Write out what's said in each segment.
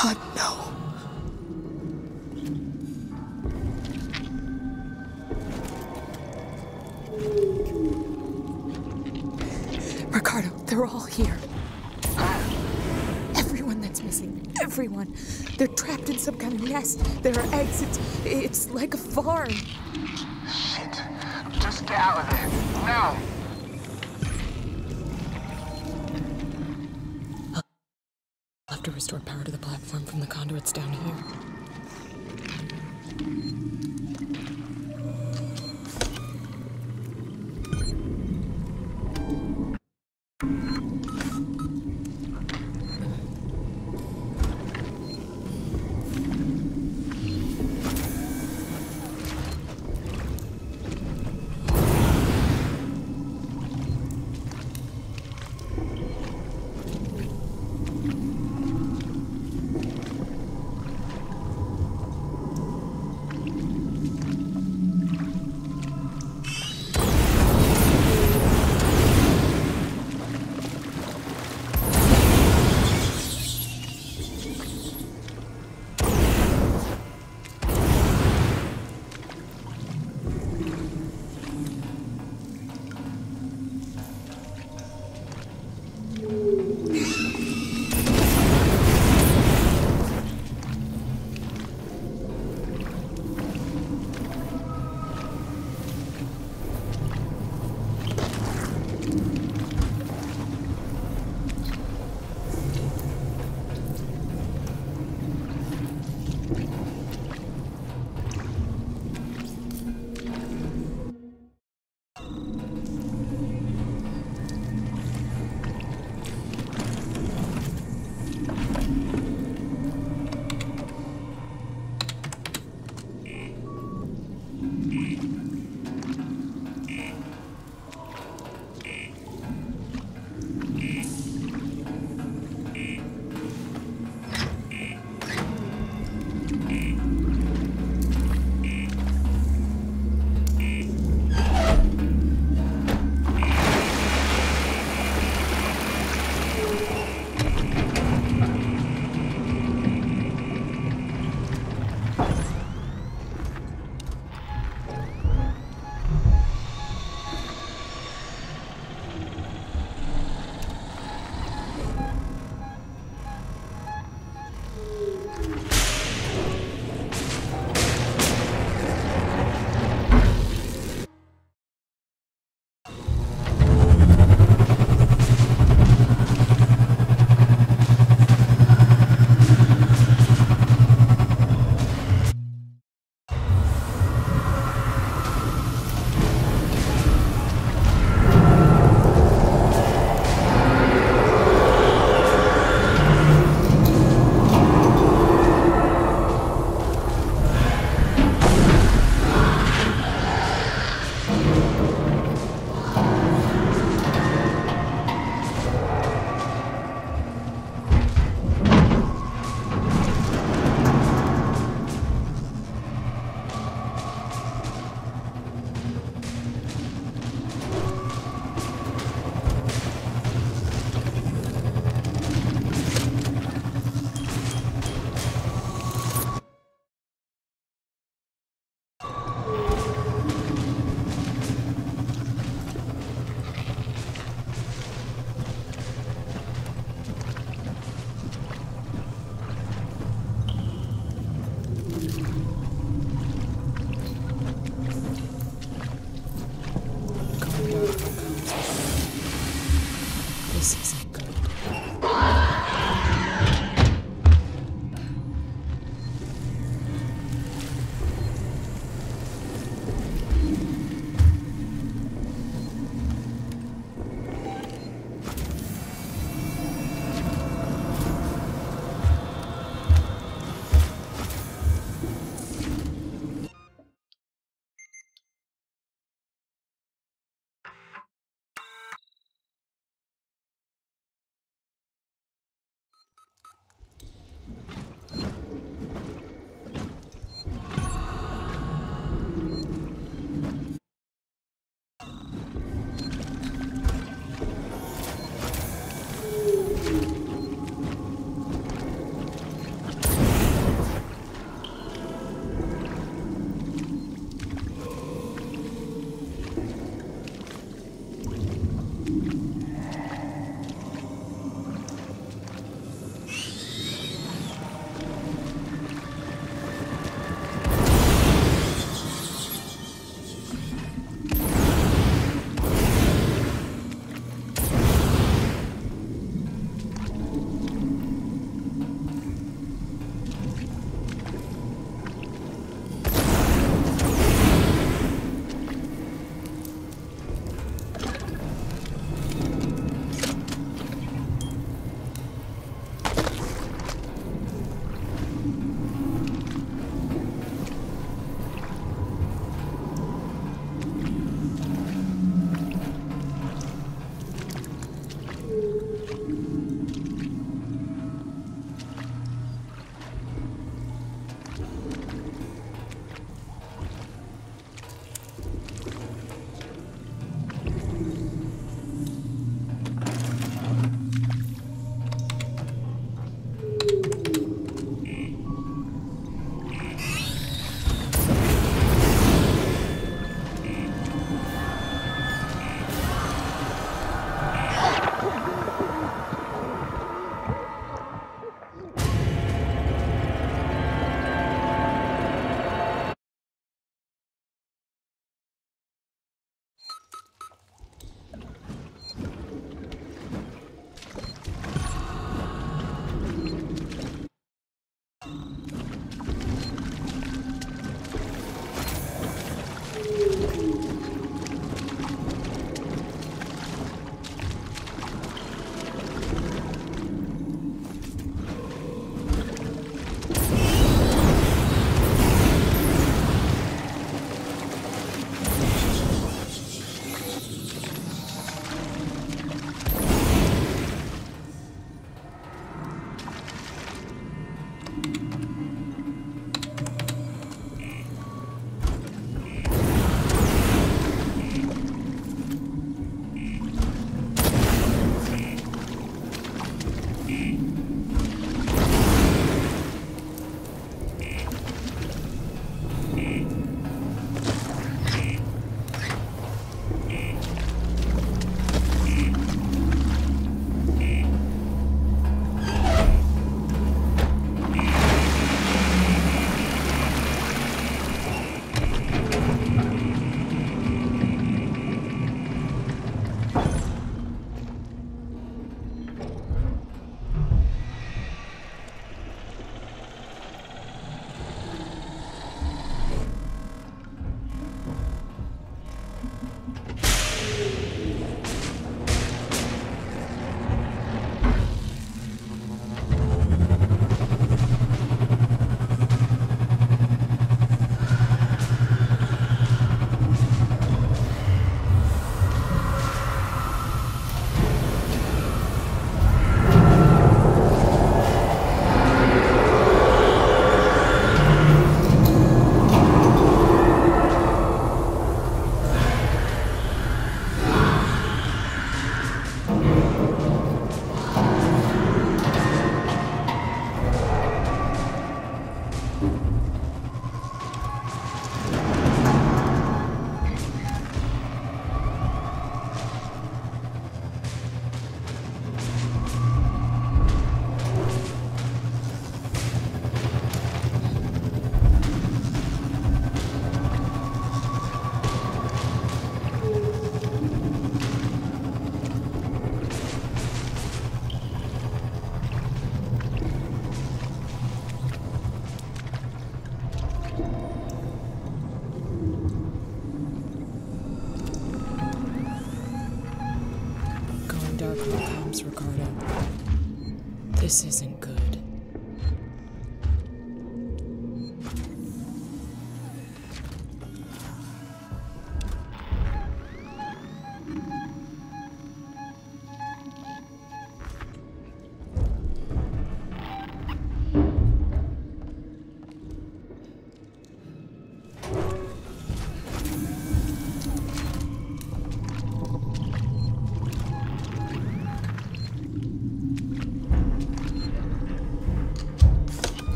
God, no. Ricardo, they're all here. Everyone that's missing. Everyone. They're trapped in some kind of nest. There are eggs. It's, it's like a farm. Shit. Just get out of there. Now. Conduits down here.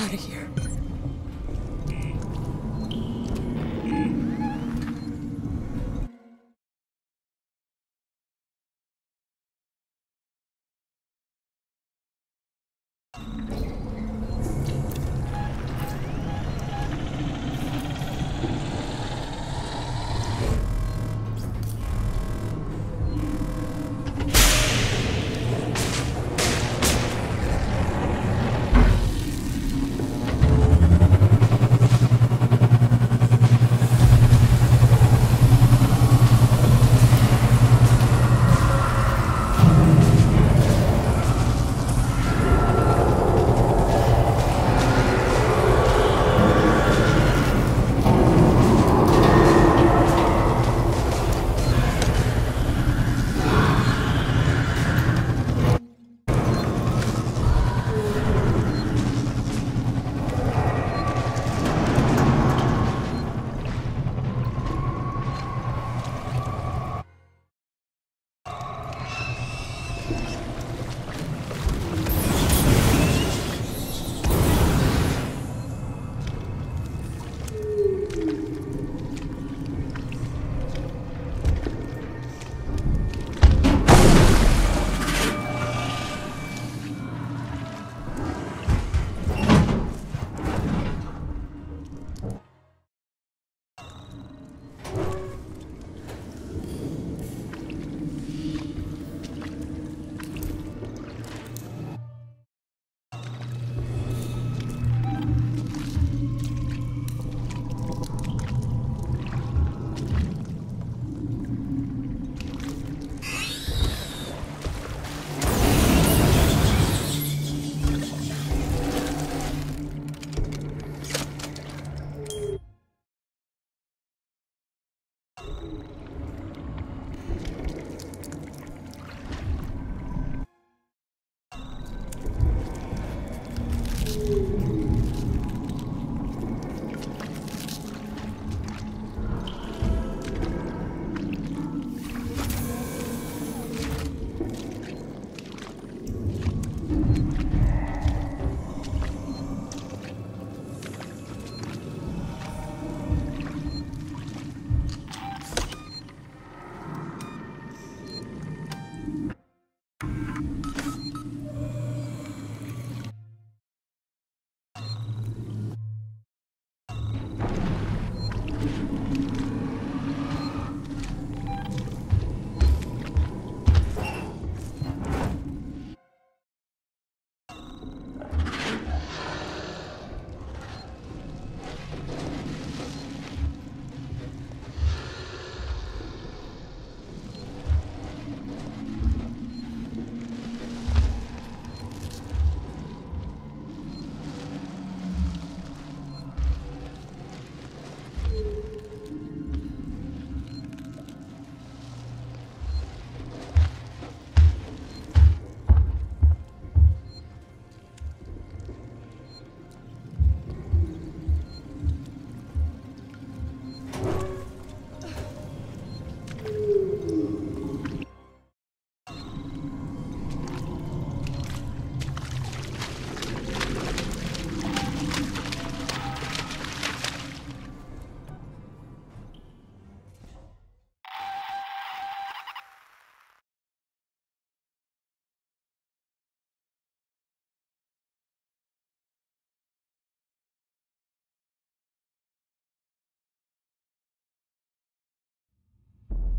Out of here.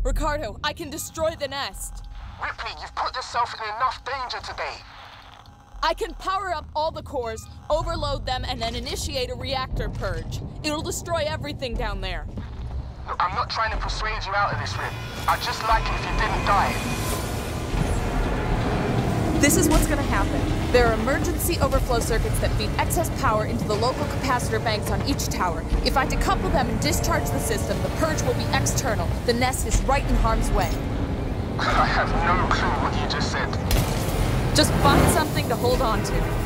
Ricardo, I can destroy the nest. Ripley, you've put yourself in enough danger today. I can power up all the cores, overload them, and then initiate a reactor purge. It'll destroy everything down there. Look, I'm not trying to persuade you out of this, Rip. I'd just like it if you didn't die. This is what's gonna happen. There are emergency overflow circuits that feed excess power into the local capacitor banks on each tower. If I decouple them and discharge the system, the purge will be external. The nest is right in harm's way. I have no clue what you just said. Just find something to hold on to.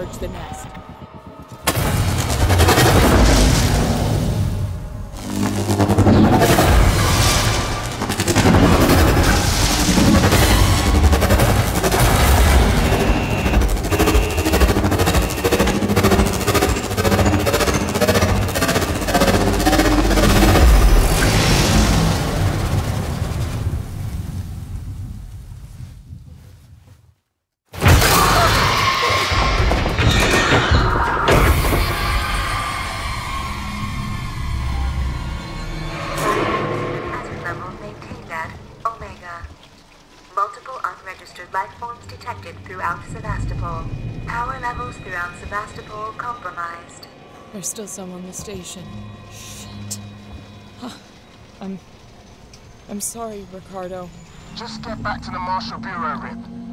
Purge the nest. There's still some on the station. Shit. Huh. I'm. I'm sorry, Ricardo. Just get back to the Marshal Bureau, Rip.